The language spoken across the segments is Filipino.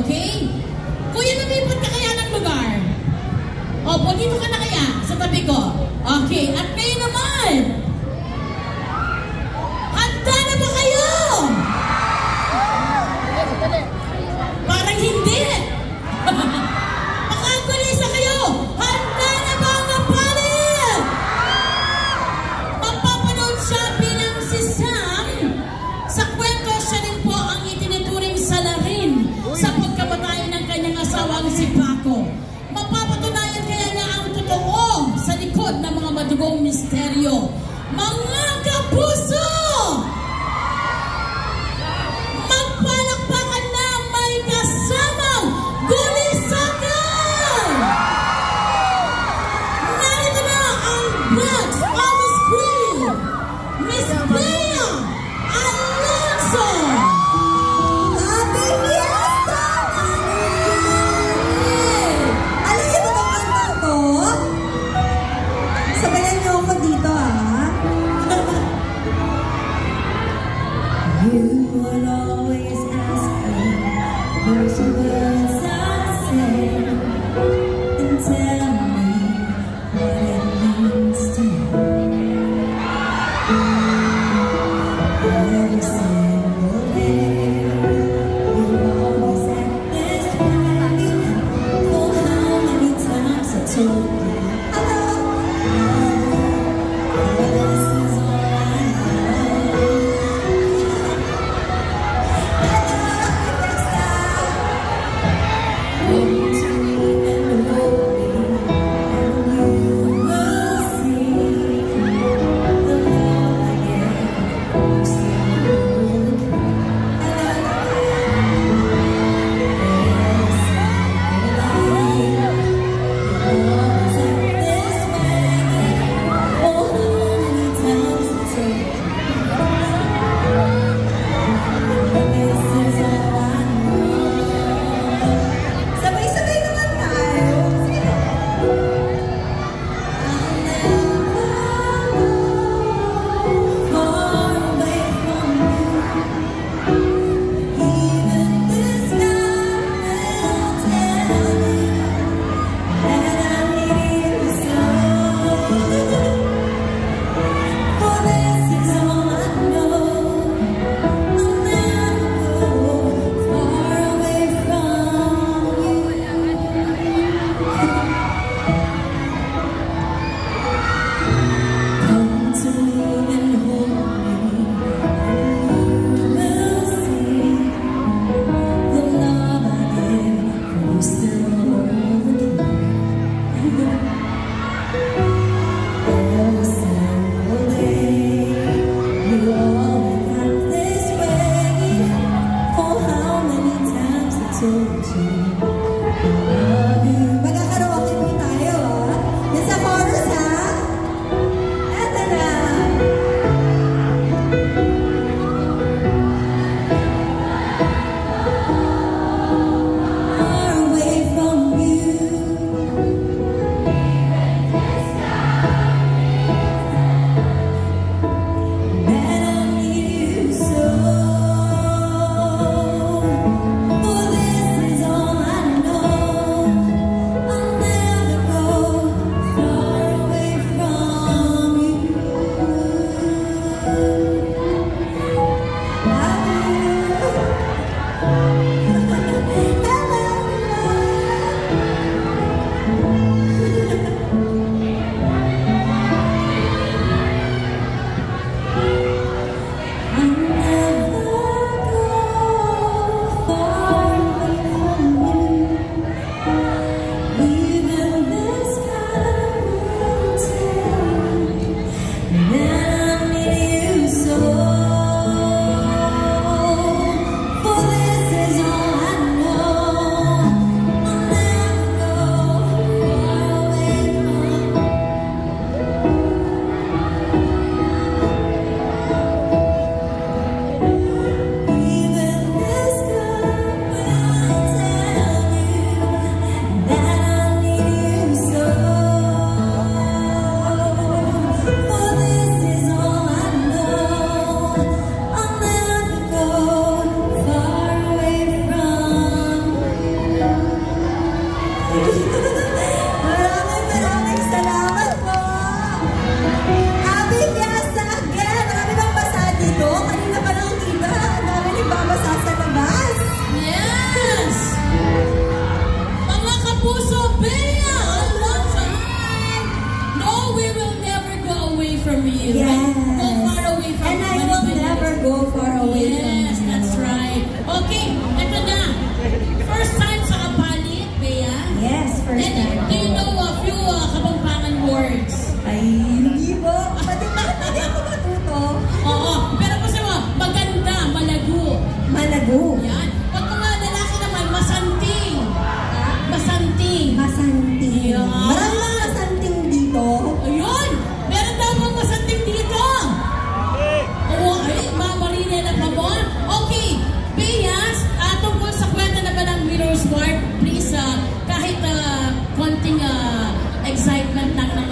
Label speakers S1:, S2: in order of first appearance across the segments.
S1: Okay? Kuya, lumipat ka kaya ng lugar? Opo, dito ka na misteryo. Mga
S2: Sabayan niyo ako dito.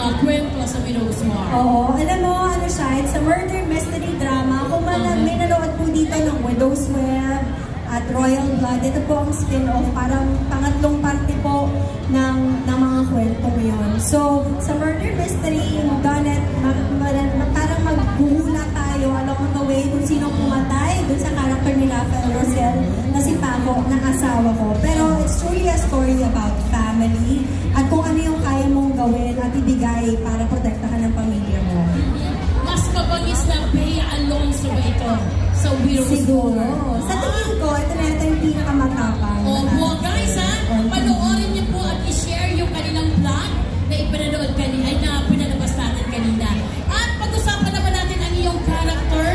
S1: Widow's War.
S2: Oo, alam mo, ano siya, it's a murder mystery drama. Kung man Mhm. may nanood po dito ng Widow's Web at Royal Blood, ito po ang spin-off, parang pangatlong parte po ng, ng mga kwentong yun. So, sa murder mystery, you've done it, ma, ma, ma- parang maghuhula tayo along the way kung sino pumatay dun sa character ni Rafael Rosel na si Paco, na asawa ko. Pero it's truly a story about gawin at ibigay para protektahan ang pamilya mo.
S1: Mas mabangis na Bea Alonso ba ito sa Widow's Siguro. War? Sa tingin
S2: ko, ito na ito yung pinakamatapang. O, na- buwa guys ha, panoorin niyo
S1: po at i-share yung kanilang vlog na ipinanood kanina, ay na pinalabas natin kanina. At pag-usapan naman natin ang iyong character,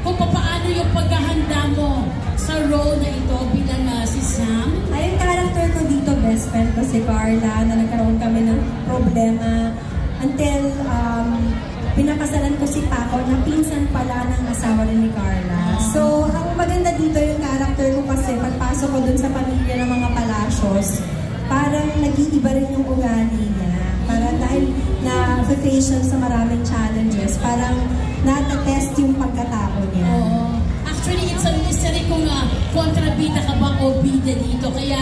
S1: kung paano yung paghahanda mo sa role na ito bilang ah, si Sam.
S2: Ay, yung character ko dito, best friend ko si Carla, na ng problema until um, pinakasalan ko si Paco na pinsan pala ng asawa ni Carla. So, ang maganda dito yung character ko kasi pagpasok ko dun sa pamilya ng mga palasyos, parang nag-iiba rin yung ugali niya. Parang dahil na-face siya sa maraming challenges, parang natatest yung pagkatao niya. Oo.
S1: Actually, it's a kontrabida ka ba o bida dito. Kaya,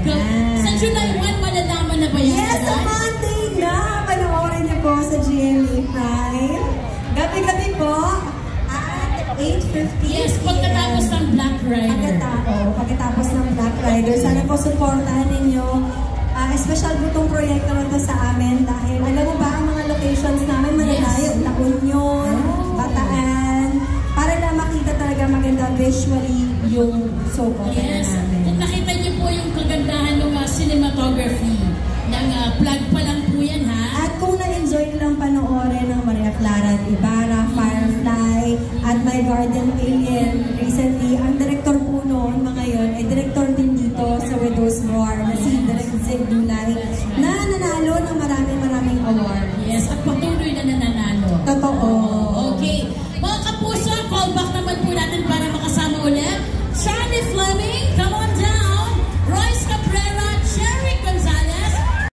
S1: ga- Yan. sa July 1, malalaman na ba yan? Yes, sa?
S2: Monday na! Panoorin niyo po sa GMA Prime. Gabi-gabi po at 8.50 Yes, pagkatapos ng
S1: Black Rider.
S2: Pagkatapos, pagkatapos ng Black Rider. Sana po supportahan ninyo. Ah, special po itong proyekto na to sa amin dahil alam mo ba ang mga locations namin malalayo, Yes. La Union, Oh. Bataan, para na makita talaga maganda visually yung soap opera yes. namin. At
S1: nakita niyo po yung kagandahan ng uh, cinematography ng uh, plug pa lang po yan ha.
S2: At kung na-enjoy nilang panoorin ng Maria Clara at Ibarra, mm. Firefly, mm -hmm. at My Garden Alien, recently, ang director po noon mga yon ay director din dito sa Widow's War na si Direk Zed